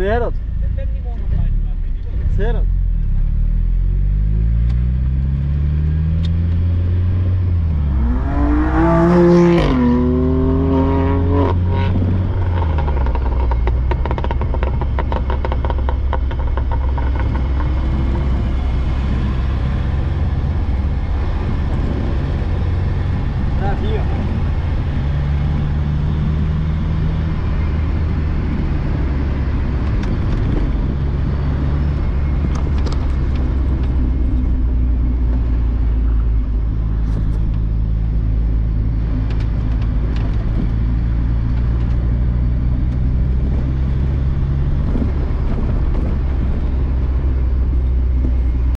zero. Certo?